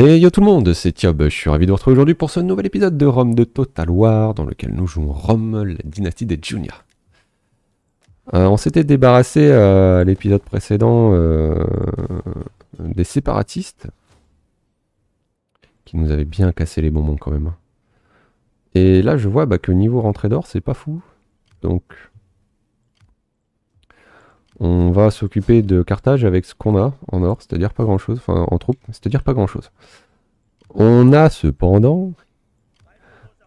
Et yo tout le monde, c'est Tiob, je suis ravi de vous retrouver aujourd'hui pour ce nouvel épisode de Rome de Total War dans lequel nous jouons Rome, la dynastie des Junior. Euh, on s'était débarrassé euh, à l'épisode précédent euh, des séparatistes qui nous avaient bien cassé les bonbons quand même. Et là je vois bah, que niveau rentrée d'or c'est pas fou. Donc on va s'occuper de Carthage avec ce qu'on a en or, c'est-à-dire pas grand-chose, enfin en troupes, c'est-à-dire pas grand-chose. On a cependant,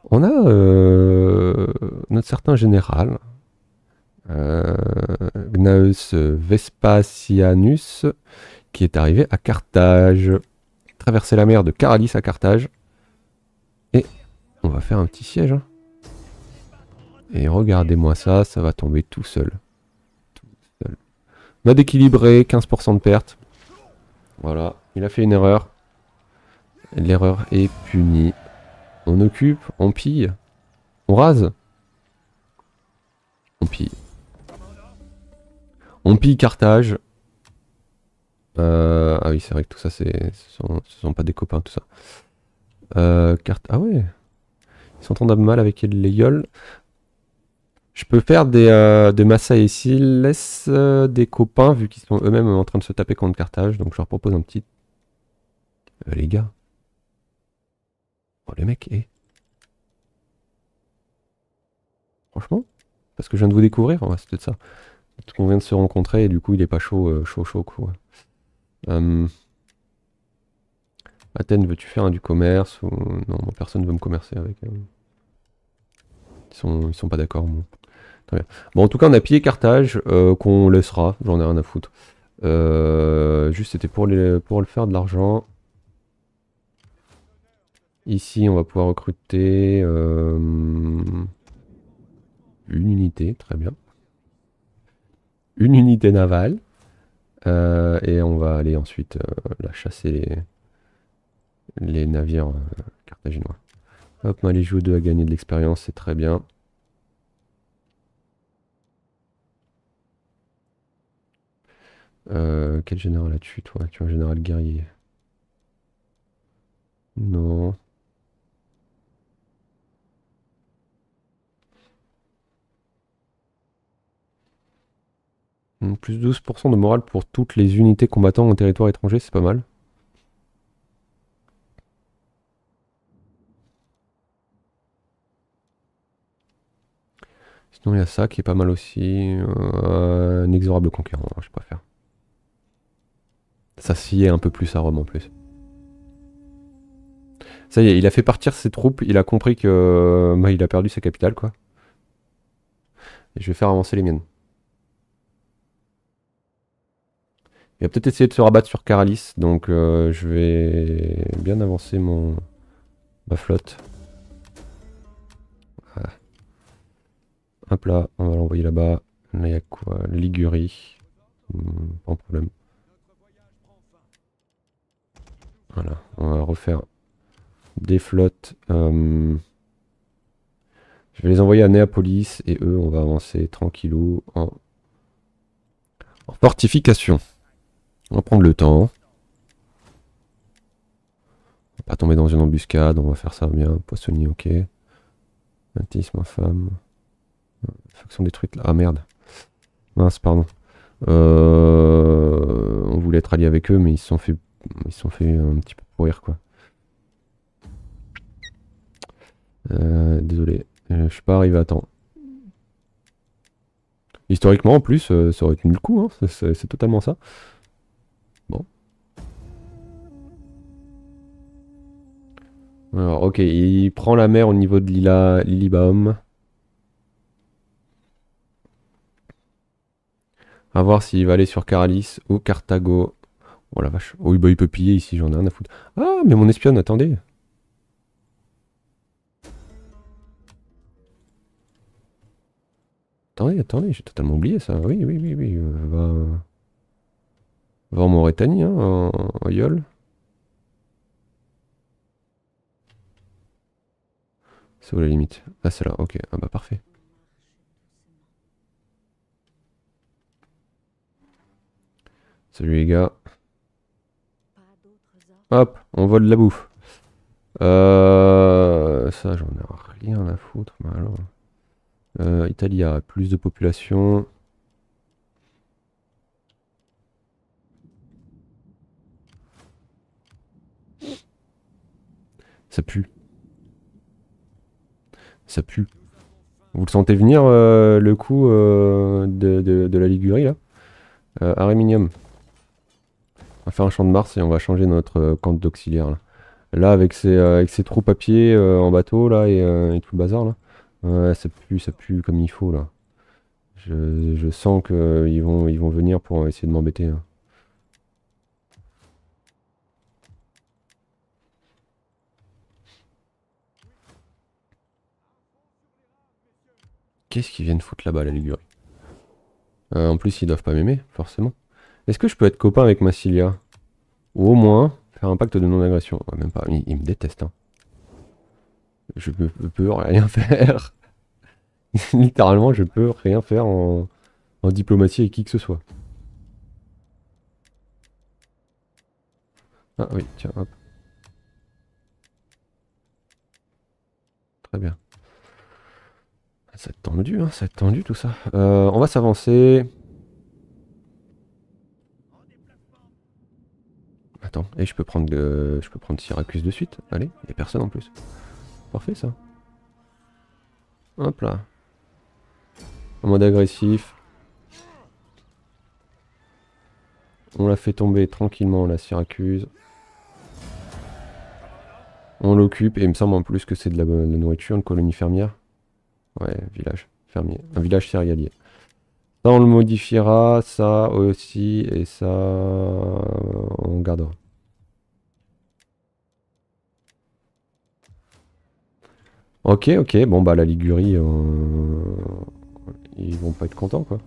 on a euh, notre certain général, euh, Gnaeus Vespasianus, qui est arrivé à Carthage, traverser la mer de Caralis à Carthage, et on va faire un petit siège. Hein. Et regardez-moi ça, ça va tomber tout seul. On a d'équilibré, 15% de perte. Voilà, il a fait une erreur. L'erreur est punie. On occupe, on pille, on rase. On pille. On pille Carthage. Euh, ah oui, c'est vrai que tout ça, ce, sont, sont pas des copains, tout ça. Euh, carte... Ah ouais. Ils s'entendent mal avec les yols. Je peux faire des, euh, des Massa euh, des copains, vu qu'ils sont eux-mêmes en train de se taper contre Carthage. Donc je leur propose un petit... Euh, les gars. Oh les mecs, eh. Franchement Parce que je viens de vous découvrir, c'est peut-être ça. Qu'on vient de se rencontrer et du coup il est pas chaud, chaud, chaud quoi. Athènes, veux-tu faire du commerce ou... Non, personne ne veut me commercer avec. Ils sont, ils sont pas d'accord. Bon, en tout cas, on a pillé Carthage, euh, qu'on laissera, j'en ai rien à foutre. Euh, juste, c'était pour, pour le faire de l'argent. Ici, on va pouvoir recruter euh, une unité, très bien. Une unité navale. et on va aller ensuite la chasser les, navires carthaginois. Hop, jouer 2 à gagner de l'expérience, c'est très bien. Euh, quel général as-tu, toi? Tu es un général guerrier. Non. Hmm, plus 12% de morale pour toutes les unités combattant en territoire étranger, c'est pas mal. Sinon, il y a ça qui est pas mal aussi. Euh, un inexorable conquérant, je préfère. Ça s'y est un peu plus à Rome en plus. Ça y est, il a fait partir ses troupes, il a compris que bah, il a perdu sa capitale, quoi. Et je vais faire avancer les miennes. Il va peut-être essayer de se rabattre sur Caralis, donc euh, je vais bien avancer mon ma flotte. Hop là, on va l'envoyer là-bas. Là, il y a quoi? Ligurie. Hmm, pas de problème. Voilà, on va refaire des flottes. Euh, je vais les envoyer à Néapolis et eux, on va avancer tranquillou en, en fortification. On va prendre le temps. On va pas tomber dans une embuscade, on va faire ça bien. Poissonnier, ok. Matis, ma femme. Faction détruite là. Ah merde. Mince, pardon. Euh, on voulait être allié avec eux, mais ils se sont fait ils sont fait un petit peu pourrir quoi. Euh, désolé, euh, je suis pas arrivé à temps. Historiquement en plus, euh, ça aurait tenu le coup, hein. c'est totalement ça. Bon. Alors ok, il prend la mer au niveau de l'Ilibaum. A voir s'il va aller sur Caralis ou Carthago. Oh la vache. Oh, bah, il peut piller ici, j'en ai rien à foutre. Ah, mais mon espionne, attendez. Attendez, attendez, j'ai totalement oublié ça. Oui, oui, oui, oui. Euh, va... Va en Mauritanie, hein, en, Yol. C'est où la limite? Ah, c'est là, ok. Ah bah parfait. Salut les gars. Hop, on vole la bouffe. Euh, ça, j'en ai rien à foutre. mais. Euh, Italie a plus de population. Ça pue. Ça pue. Vous le sentez venir euh, le coup euh, de, de- la Ligurie là? Aréminium. On va faire un champ de Mars et on va changer notre euh, camp d'auxiliaire là. Là avec ses, euh, avec ses troupes à pied euh, en bateau là et, tout le bazar là. Ça pue, comme il faut là. Je, sens qu'ils vont, venir pour essayer de m'embêter. Qu'est-ce qu'ils viennent foutre là-bas, la Ligurie? En plus, ils doivent pas m'aimer, forcément. Est-ce que je peux être copain avec Massilia Ou au moins faire un pacte de non-agression Ouais, Même pas, ils me détestent. Hein. Je peux, peux rien faire. Littéralement, je peux rien faire en, diplomatie avec qui que ce soit. Ah oui, tiens, hop. Très bien. Ça tendu, hein, ça tendu tout ça. Euh, on va s'avancer. Attends, et je peux prendre je peux prendre Syracuse de suite. Allez, il a personne en plus. Parfait ça. Hop là. En mode agressif. On la fait tomber tranquillement la Syracuse. On l'occupe et il me semble en plus que c'est de la, de la nourriture, une colonie fermière. Ouais, village fermier. Un village céréalier. Ça, on le modifiera. Ça aussi. Et ça, on gardera. Ok, ok. Bon, bah, la Ligurie, euh, ils vont pas être contents, quoi.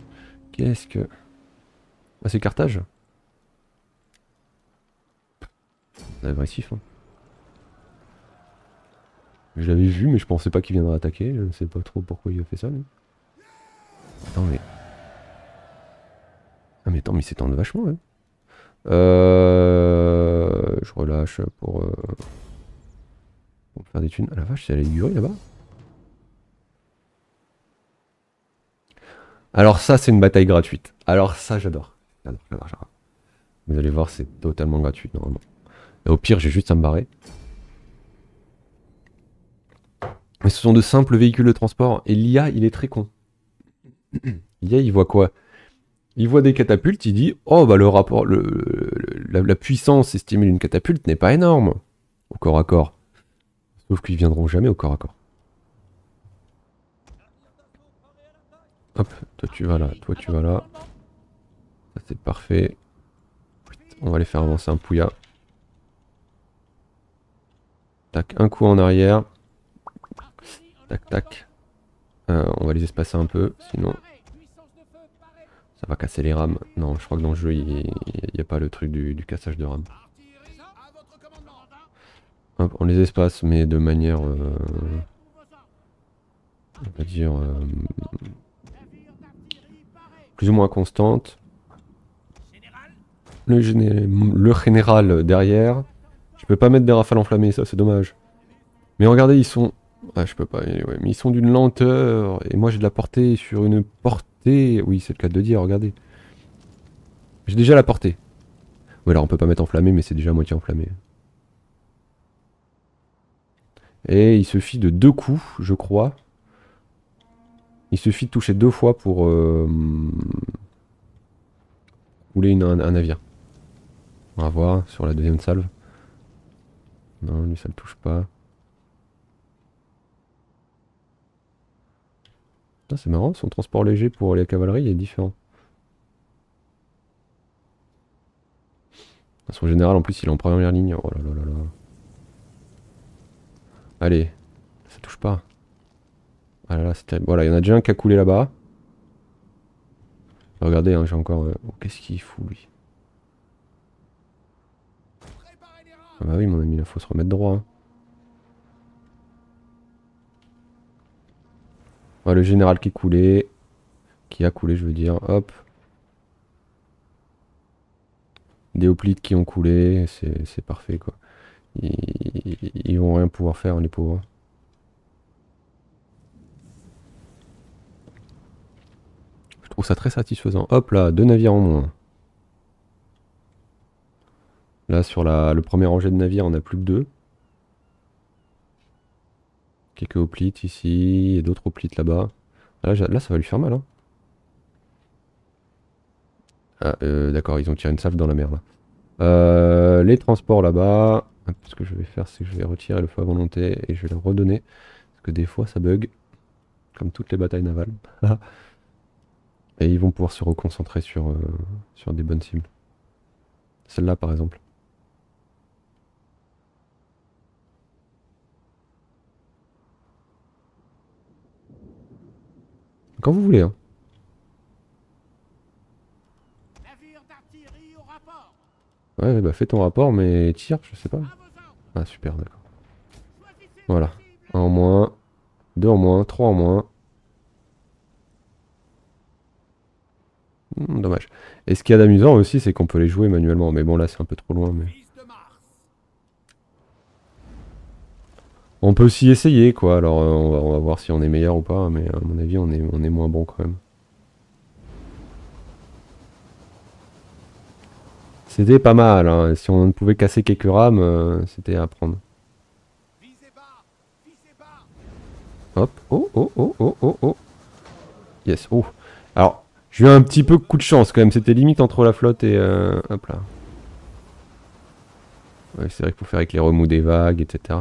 Qu'est-ce que... Ah, c'est Carthage C'est agressif, hein. Je l'avais vu, mais je pensais pas qu'il viendrait attaquer. Je ne sais pas trop pourquoi il a fait ça, lui. Attends, mais... Ah, mais attends, mais il s'étend vachement, hein. Euh... Je relâche pour... euh, Pour faire des thunes. Ah la vache, c'est la Ligurie, là-bas Alors ça, c'est une bataille gratuite. Alors ça, j'adore. J'adore, j'adore, j'adore. Vous allez voir, c'est totalement gratuit, normalement. Au pire, j'ai juste à me barrer. Mais ce sont de simples véhicules de transport. Et l'IA, il est très con. L'IA, il voit quoi? Il voit des catapultes, il dit Oh, bah le rapport, la puissance estimée d'une catapulte n'est pas énorme. Au corps à corps. Sauf qu'ils viendront jamais au corps à corps. Hop, toi tu vas là, toi tu vas là. Ça c'est parfait. On va les faire avancer un pouya. Tac, un coup en arrière. Tac, tac. Euh, on va les espacer un peu, sinon ça va casser les rames. Non, je crois que dans le jeu, il n'y a pas le truc du, du cassage de rames. On les espace, mais de manière, euh, on va dire, euh, plus ou moins constante. Le, le général derrière. Je peux pas mettre des rafales enflammées, ça c'est dommage. Mais regardez, ils sont... Ah, je peux pas, mais ils sont d'une lenteur. Et moi j'ai de la portée sur une portée... Oui, c'est le cas de dire, regardez. J'ai déjà la portée. Ou alors on peut pas mettre enflammé, mais c'est déjà à moitié enflammé. Et il suffit de deux coups, je crois. Il suffit de toucher deux fois pour... Euh, rouler une- un, navire. On va voir sur la deuxième salve. Non, lui ça le touche pas. Putain, c'est marrant, son transport léger pour les cavaleries est différent. Son général en plus il est en première ligne. Oh là là là là. Allez, ça touche pas. Ah là là, c'est. Voilà, il y en a déjà un qui a coulé là-bas. Regardez, hein, j'ai encore... euh, oh, Qu'est-ce qu'il fout lui Ah bah oui mon ami, il faut se remettre droit. hein. Le général qui coulait. Qui a coulé, je veux dire. Hop. des hoplites qui ont coulé, c'est parfait quoi. Ils, vont rien pouvoir faire les pauvres. Je trouve ça très satisfaisant. Hop là, deux navires en moins. Là sur la, le premier rangé de navires, on a plus que deux. Quelques hoplites ici, et d'autres hoplites là-bas. Là, là, ça va lui faire mal. Hein. Ah, euh, d'accord, ils ont tiré une salve dans la mer là. Euh, les transports là-bas. Ce que je vais faire, c'est que je vais retirer le feu à volonté et je vais le redonner. Parce que des fois ça bug. Comme toutes les batailles navales. et ils vont pouvoir se reconcentrer sur, euh, sur des bonnes cibles. Celle-là par exemple. Quand vous voulez, hein. Ouais, bah fais ton rapport, mais tire, je sais pas. Ah, super, d'accord. Voilà. Un en moins, deux en moins, trois en moins. Hmm, dommage. Et ce qu'il y a d'amusant aussi, c'est qu'on peut les jouer manuellement. Mais bon, là, c'est un peu trop loin. Mais... On peut aussi essayer, quoi. Alors, euh, on, va, voir si on est meilleur ou pas. Mais à mon avis, on est, on est moins bon quand même. C'était pas mal. Hein. Si on pouvait casser quelques rames, euh, c'était à prendre. Hop. Oh, oh, oh, oh, oh, oh. Yes. Oh. Alors, j'ai eu un petit peu coup de chance quand même. C'était limite entre la flotte et... Euh, hop là. C'est vrai qu'il faut faire avec les remous des vagues, etc.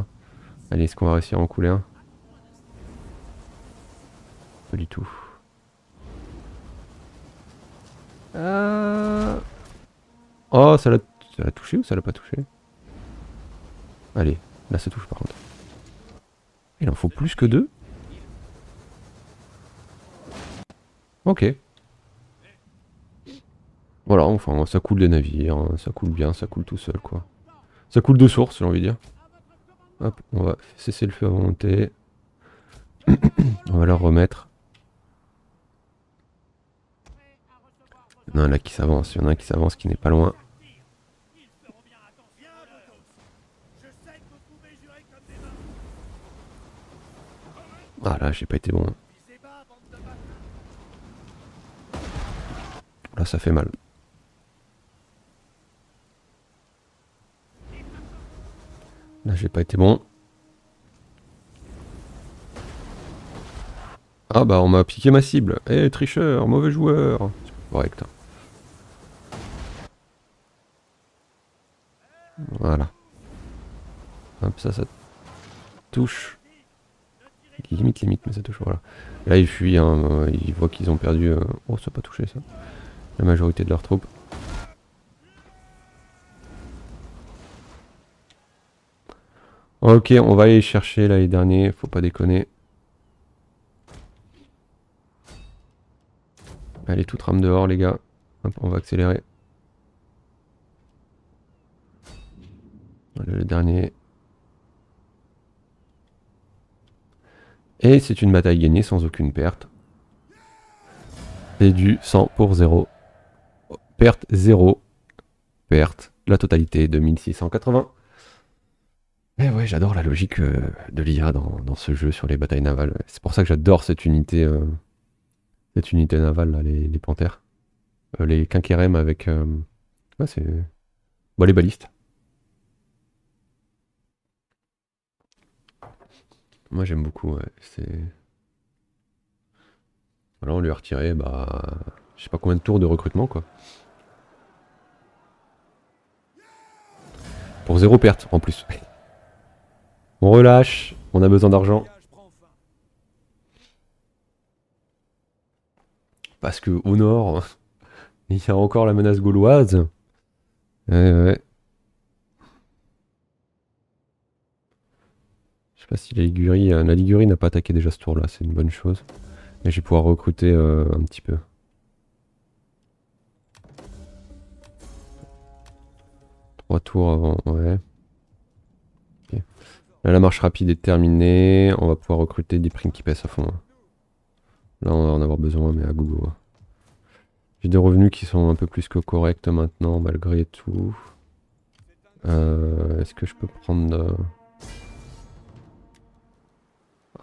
Allez, est-ce qu'on va réussir à en couler un? Pas du tout. Euh... Oh, ça l'a touché ou ça l'a pas touché? Allez, là ça touche par contre. Il en faut plus que deux? Ok. Voilà, enfin, ça coule des navires, hein, ça coule bien, ça coule tout seul, quoi. Ça coule de source, j'ai envie de dire. Hop, on va cesser le feu à volonté. on va leur remettre. Il y en a qui s'avance, il y en a un qui s'avance qui n'est pas loin. Ah là, j'ai pas été bon. Là, ça fait mal. Là, j'ai pas été bon. Ah bah, on m'a piqué ma cible. Eh, tricheur, mauvais joueur. Correct. Hein. Voilà. Hop, ça, ça touche. Limite, limite, mais ça touche, voilà. Là, ils fuient, hein, ils voient qu'ils ont perdu... Euh, oh, ça n'a pas touché, ça. La majorité de leurs troupes. Ok, on va aller chercher là les derniers, faut pas déconner. Allez, toute rame dehors les gars. Hop, on va accélérer. le dernier. Et c'est une bataille gagnée sans aucune perte. C'est du 100 pour 0. Perte 0. Perte, la totalité de 1680. Et ouais, j'adore la logique euh, de l'IA dans, ce jeu sur les batailles navales. C'est pour ça que j'adore cette unité euh, cette unité navale, là, les, panthères. Euh, les quinquérèmes avec... C'est... Bon, les balistes. Moi j'aime beaucoup, ouais. C'est. Voilà, on lui a retiré, bah. Je sais pas combien de tours de recrutement, quoi. Pour zéro perte, en plus. on relâche, on a besoin d'argent. Parce que au nord, il y a encore la menace gauloise. Ouais, ouais. Sais pas si la Ligurie... Euh, la Ligurie n'a pas attaqué déjà ce tour-là, c'est une bonne chose. Mais je vais pouvoir recruter euh, un petit peu. Trois tours avant, ouais. Là, la marche rapide est terminée. On va pouvoir recruter des primes qui pèsent à fond. Là, on va en avoir besoin, mais à gogo. J'ai des revenus qui sont un peu plus que corrects maintenant, malgré tout. Euh, est-ce que je peux prendre...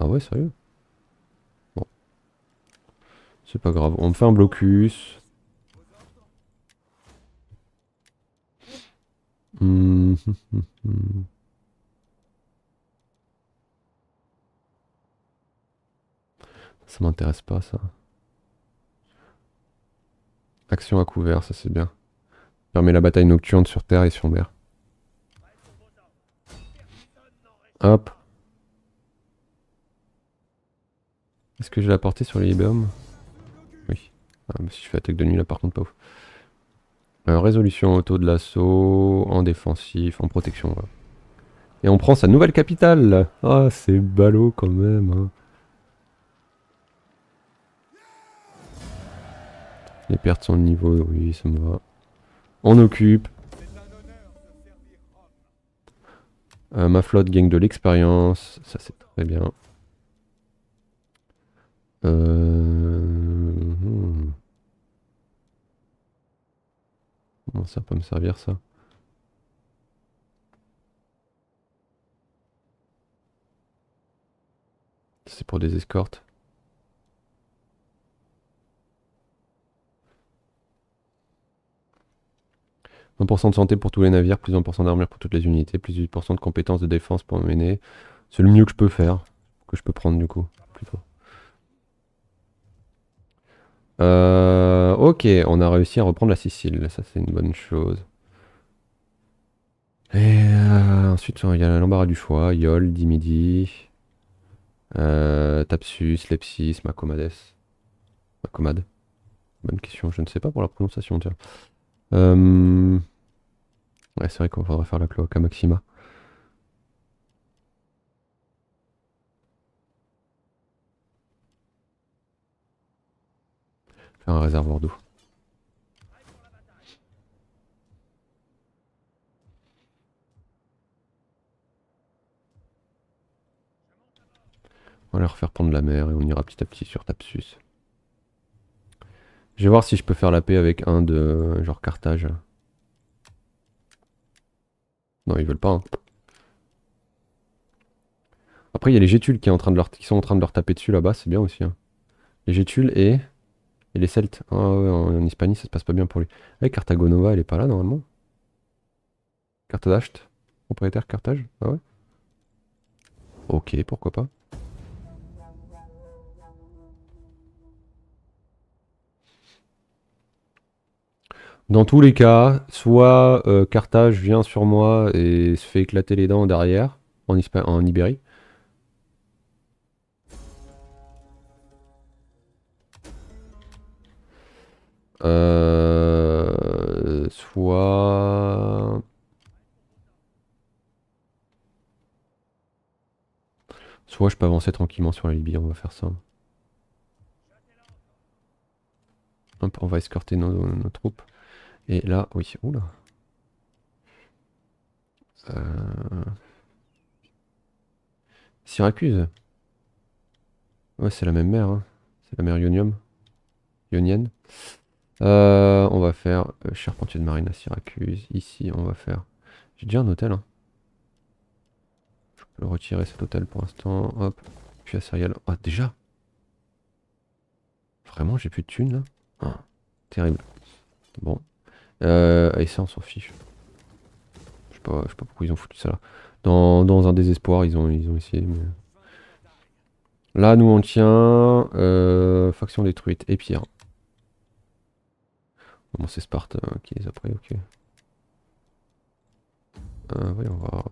Ah ouais, sérieux? Bon. C'est pas grave. On me fait un blocus. Ça m'intéresse pas ça. Action à couvert, ça c'est bien. Permet la bataille nocturne sur terre et sur mer. Hop. Est-ce que je l'ai apporté sur les IBM Oui. Ah, si je fais attaque de nuit là par contre pas ouf. Euh, résolution auto de l'assaut, en défensif, en protection. Et on prend sa nouvelle capitale Ah c'est ballot quand même hein. Les pertes sont de niveau, oui ça me va. On occupe. Euh, ma flotte gagne de l'expérience, ça c'est très bien. Euh... Hmm. ça peut me servir ça? C'est pour des escortes. « 1% de santé pour tous les navires, plus 1% d'armure pour toutes les unités, plus 8% de compétences de défense pour mener. C'est le mieux que je peux faire, que je peux prendre du coup, plutôt. Euh, ok, on a réussi à reprendre la Sicile, ça c'est une bonne chose. Euh, ensuite, il y a l'embarras du choix, Yol, Dimidi, euh, Tapsus, Lepsis, Macomades. Macomade Bonne question, je ne sais pas pour la prononciation, c'est vrai qu'on faudrait faire la cloaca maxima. Un réservoir d'eau. On va leur faire prendre la mer et on ira petit à petit sur Tapsus. Je vais voir si je peux faire la paix avec un de genre Carthage. Non, ils veulent pas. Hein. Après, il y a les Gétules qui, sont en train de leur taper dessus là-bas, c'est bien aussi. Hein. Les Gétules et... et les Celtes. Ah ouais, en, en, Hispanie, ça se passe pas bien pour lui. Eh, Cartagonova, elle est pas là normalement Carthage Propriétaire Carthage Ah ouais Ok, pourquoi pas. Dans tous les cas, soit euh, Carthage vient sur moi et se fait éclater les dents derrière, en, en Ibérie. Euh, soit... Soit je peux avancer tranquillement sur la Libye, on va faire ça. on va escorter nos troupes. Et là, oui, oula. Euh... Syracuse. Ouais, c'est la même mer. Hein. C'est la mer Ionium. Ionienne. Euh, on va faire euh, charpentier de marine à Syracuse. Ici, on va faire... J'ai déjà un hôtel. Hein. Je peux retirer cet hôtel pour l'instant. Hop. Puis à Serial. Ah, déjà? Vraiment, j'ai plus de thunes là? Ah, Terrible. Bon. Euh, et ça, on s'en fiche. Je sais pas, pas pourquoi ils ont foutu ça là. Dans, un désespoir, ils ont, ils ont essayé. Là, nous on tient faction détruite et pierre. Bon, c'est Sparte euh, qui les a pris, ok. Euh, voyons voir.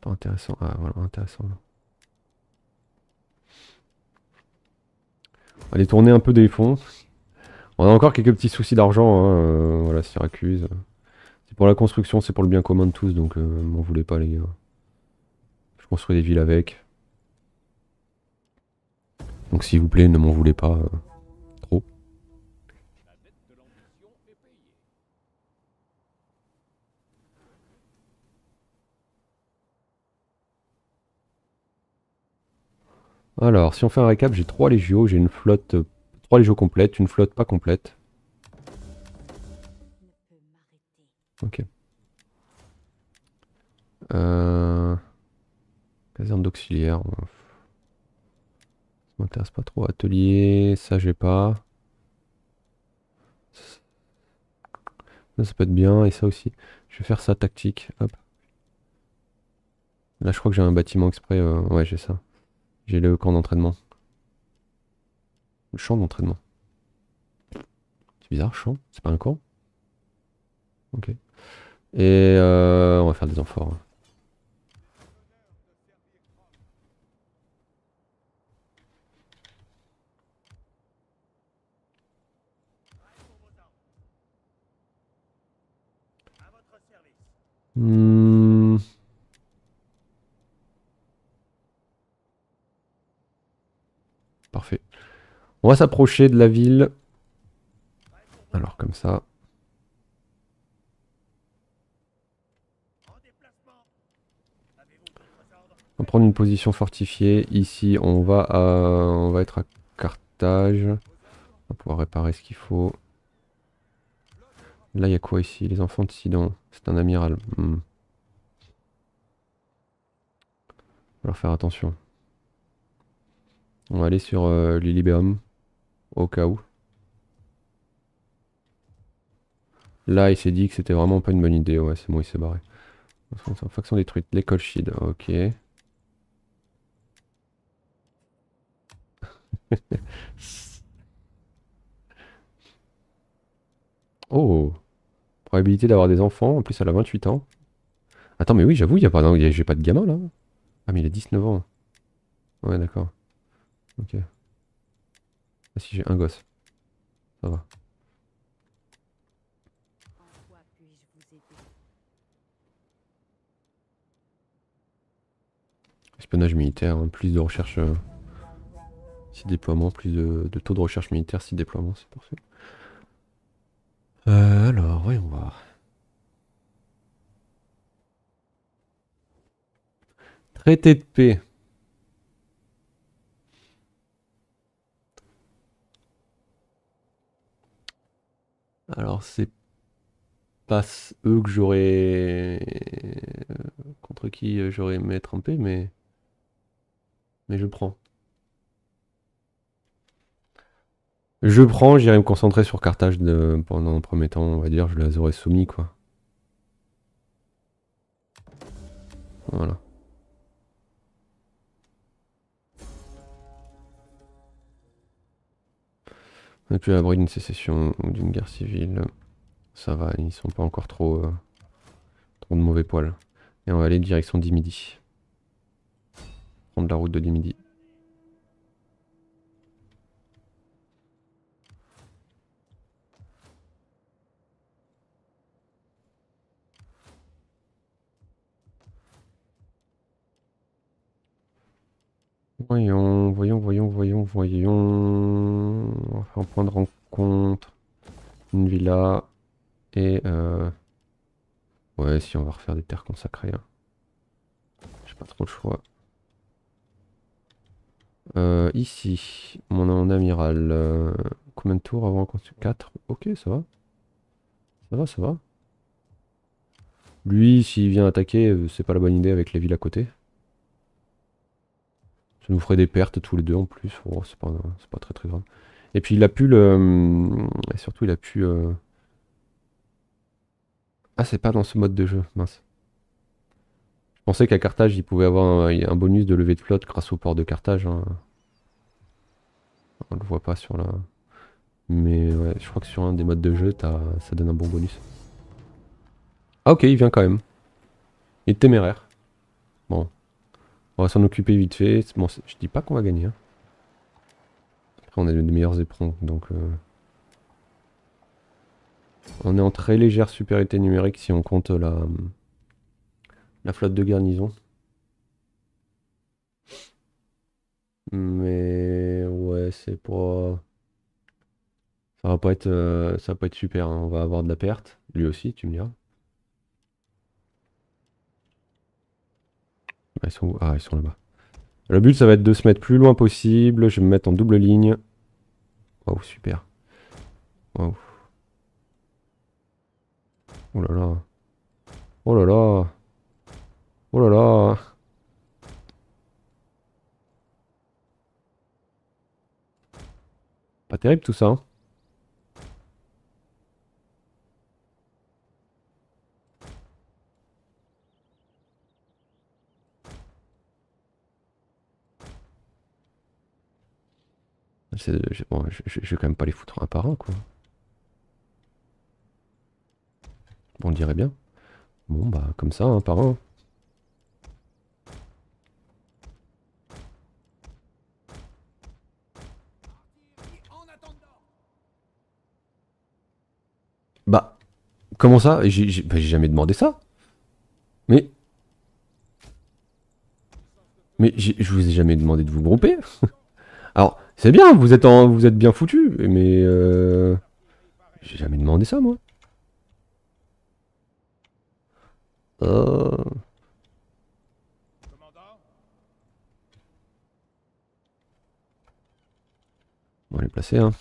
Pas intéressant. Ah, voilà, intéressant là. On va détourner un peu des fonds. On a encore quelques petits soucis d'argent, hein, euh, voilà, Syracuse. C'est pour la construction, c'est pour le bien commun de tous, donc euh, m'en voulez pas les gars. Je construis des villes avec. Donc s'il vous plaît, ne m'en voulez pas euh, trop. Alors, si on fait un récap, j'ai 3 légios, j'ai une flotte... 3 légios complètes, une flotte pas complète. Ok. Euh... Caserne d'auxiliaire. Ça m'intéresse pas trop. Atelier, ça j'ai pas. Ça, peut être bien, et ça aussi. Je vais faire ça tactique. Hop. Là, je crois que j'ai un bâtiment exprès. Euh, ouais, j'ai ça. J'ai le camp d'entraînement. Le champ d'entraînement. C'est bizarre, champ. C'est pas un camp? Ok. Et euh, on va faire des amphores. Hmm. Parfait. On va s'approcher de la ville. Alors comme ça. On va prendre une position fortifiée. Ici, on va, on va être à Carthage. On va pouvoir réparer ce qu'il faut. Là, il y a quoi ici? Les enfants de Sidon. C'est un amiral. Hmm. On va faire attention. On va aller sur euh, au cas où. Là, il s'est dit que c'était vraiment pas une bonne idée. Ouais, c'est bon, il s'est barré. Faction détruite. L'école Shield. Ok. oh Probabilité d'avoir des enfants, en plus elle a 28 ans. Attends, mais oui, j'avoue, il y a pas, j'ai pas de gamin là. Ah, mais il a 19 ans. Ouais, d'accord. Ok. Ah, si j'ai un gosse. Ça va. Espionnage militaire, hein, plus de recherche. Euh, si déploiement, plus de, taux de recherche militaire, si déploiement, c'est parfait. Euh, alors, voyons voir. Traité de paix. Alors, c'est pas eux que j'aurais. contre qui euh, j'aurais aimé être mais. Mais je prends. Je prends, j'irai me concentrer sur Carthage pendant un premier temps, on va dire, je les aurais soumis quoi. Voilà. On n'est plus à l'abri d'une sécession ou d'une guerre civile. Ça va, ils sont pas encore trop, euh, trop de mauvais poils. Et on va aller direction d'Imidi. Prendre la route de Dimidi. Voyons, voyons, voyons, voyons, voyons. On va faire un point de rencontre. Une villa. Et euh... Ouais, si on va refaire des terres consacrées. Hein. J'ai pas trop le choix. Euh, ici, mon, amiral. Euh, combien de tours avant construire 4 Ok, ça va. Ça va, ça va. Lui, s'il vient attaquer, euh, c'est pas la bonne idée avec les villes à côté. Ça nous ferait des pertes tous les deux en plus. Oh, c'est pas, pas, très très grave. Et puis il a pu le. surtout il a pu. Euh, ah, c'est pas dans ce mode de jeu, mince. Je pensais qu'à Carthage, il pouvait avoir un, bonus de levée de flotte grâce au port de Carthage. Hein. On le voit pas sur la. Mais je crois que sur un des modes de jeu, ça donne un bon bonus. Ah ok, il vient quand même. Il est téméraire. Bon, on va s'en occuper vite fait. Je dis pas qu'on va gagner. Hein. Après, on est les meilleurs éperons, donc... Euh, on est en très légère supériorité numérique si on compte la, la flotte de garnison. Mais ouais, c'est pas... Ça va pas être, euh, ça va pas être super, hein. on va avoir de la perte. Lui aussi, tu me diras. Sont Ah, ils sont là-bas. Le but, ça va être de se mettre plus loin possible. Je vais me mettre en double ligne. Waouh, super. Waouh. Oh là là. Oh là là. Oh là là. Pas terrible tout ça. Hein. Je, vais quand même pas les foutre un par un, quoi. On dirait bien. Bon, bah, comme ça, un par un. Bah, comment ça? Bah, J'ai jamais demandé ça. Mais... Mais je vous ai jamais demandé de vous grouper. Alors, c'est bien, vous êtes, en, vous êtes bien foutu, mais... Euh, j'ai jamais demandé ça, moi. Euh... On va les placer, hein.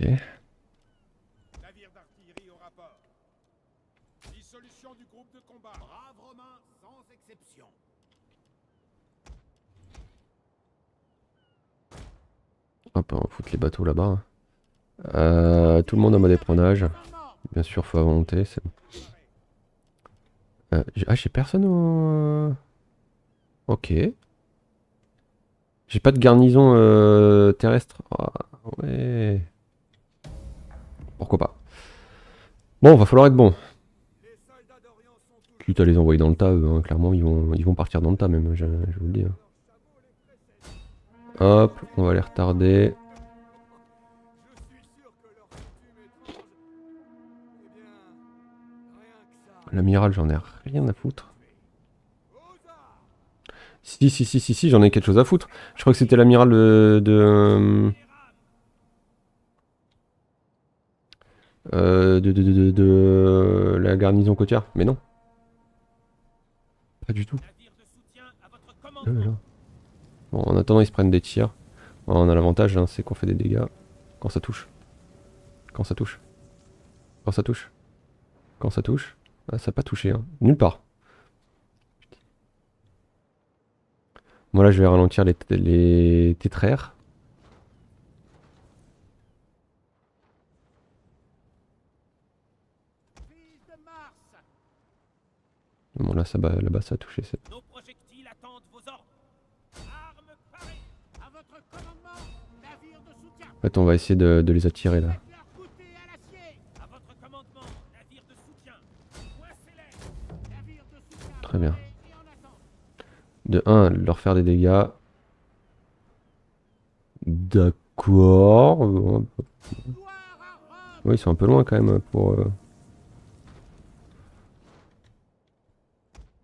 Ok. Navire d'artillerie au rapport. Dissolution du groupe de combat. Brave Romain, sans exception. Hop, on va foutre les bateaux là-bas. Hein. Euh, tout le monde en mode éprenage. Bien sûr, faut volonté. Euh, ah, j'ai personne au... Ok. J'ai pas de garnison euh, terrestre. Ah, ouais. Pourquoi pas. Bon, va falloir être bon. Quitte à les envoyer dans le tas, hein, clairement, ils vont, ils vont partir dans le tas même, je, vous le dis. Hein. Hop, on va les retarder. L'amiral, j'en ai rien à foutre. Si, si, si, si, si, j'en ai quelque chose à foutre. Je crois que c'était l'amiral de... de Euh, de, de, la garnison côtière. Mais non. Pas du tout. Euh, bon, en attendant, ils se prennent des tirs. on a l'avantage, hein, c'est qu'on fait des dégâts quand ça touche. Quand ça touche. Quand ça touche. Quand ça touche. Ah, ça n'a pas touché. Hein. Nulle part. Moi là, je vais ralentir les, les tétraires. Bon là ça là-bas ça a touché. Nos projectiles attendent vos ordres. Armes parées. À votre commandement, navire de soutien. En fait on va essayer de, de les attirer là. Très bien. De 1, leur faire des dégâts. D'accord. Oui, ils sont un peu loin quand même pour... Euh...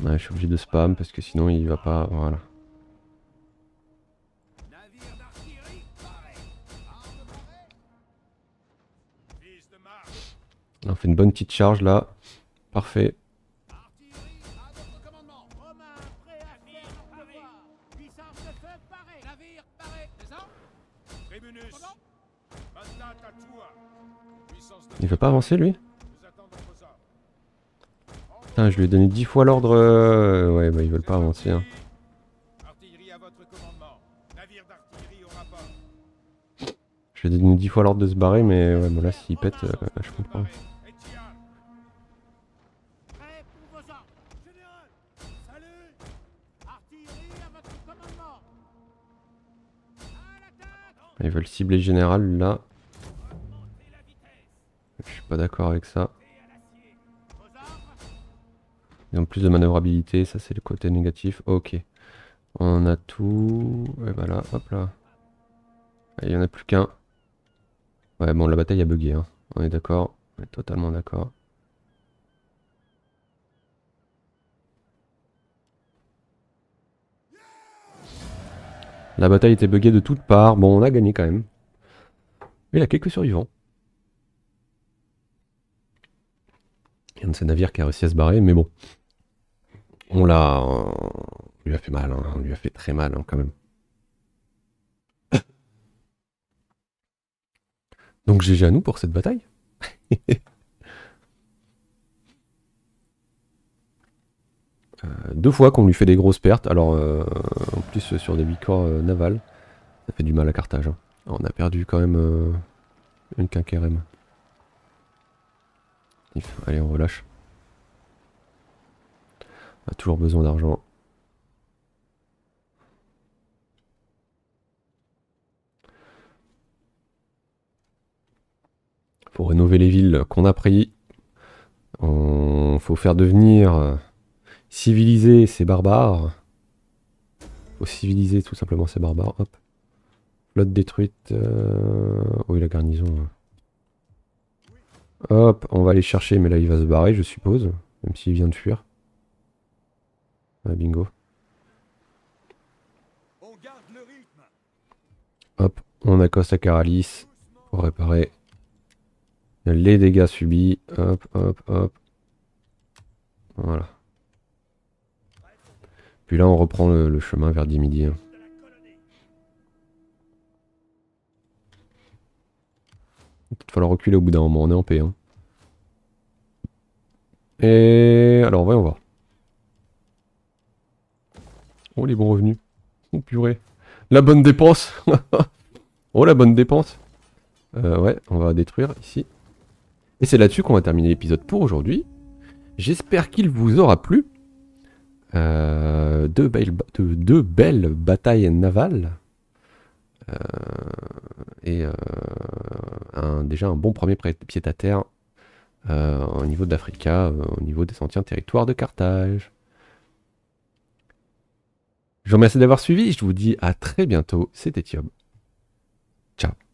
Je suis obligé de spam parce que sinon il va pas. Voilà. On fait une bonne petite charge là. Parfait. Il veut pas avancer lui? Je lui ai donné 10 fois l'ordre. Euh, ouais, bah ils veulent pas avancer. Hein. Je vais donner dix fois l'ordre de se barrer, mais ouais, bon là, s'il pète, euh, je comprends. Ils veulent cibler général là. Je suis pas d'accord avec ça. Ils ont plus de manœuvrabilité, ça c'est le côté négatif. Ok. On a tout. Et voilà, hop là. Il y en a plus qu'un. Ouais, bon, la bataille a bugué. Hein. On est d'accord. On est totalement d'accord. La bataille était buggée de toutes parts. Bon, on a gagné quand même. Il y a quelques survivants. Il y a un de ces navires qui a réussi à se barrer, mais bon. On l'a... On lui a fait mal, hein. on lui a fait très mal hein, quand même. Donc GG à nous pour cette bataille. Euh, deux fois qu'on lui fait des grosses pertes. Alors, euh, en plus, sur des bicorps euh, navals, ça fait du mal à Carthage. Hein. On a perdu quand même une quinquérème. Allez, on relâche. On a toujours besoin d'argent. Faut rénover les villes qu'on a pris. Il faut faire devenir Civiliser ces barbares. Faut civiliser tout simplement ces barbares. Hop. Flotte détruite. Euh... Oui, la garnison. Hop, on va aller chercher, mais là il va se barrer, je suppose. Même s'il vient de fuir. Ah, bingo. Hop, on accoste à Caralis pour réparer les dégâts subis. Hop, hop, hop. Voilà. Puis là, on reprend le, chemin vers Dimidi. Hein. Peut-être falloir reculer au bout d'un moment, on est en paix. Hein. Et alors, voyons voir. Oh, les bons revenus. Oh, purée. La bonne dépense Oh, la bonne dépense euh, Ouais, on va détruire ici. Et c'est là-dessus qu'on va terminer l'épisode pour aujourd'hui. J'espère qu'il vous aura plu. Euh, deux, belles batailles navales. Euh, et euh, déjà un bon premier pied à terre au niveau d'Africa, au niveau des anciens territoires de Carthage. Je vous remercie d'avoir suivi, je vous dis à très bientôt, c'était Thiob. Ciao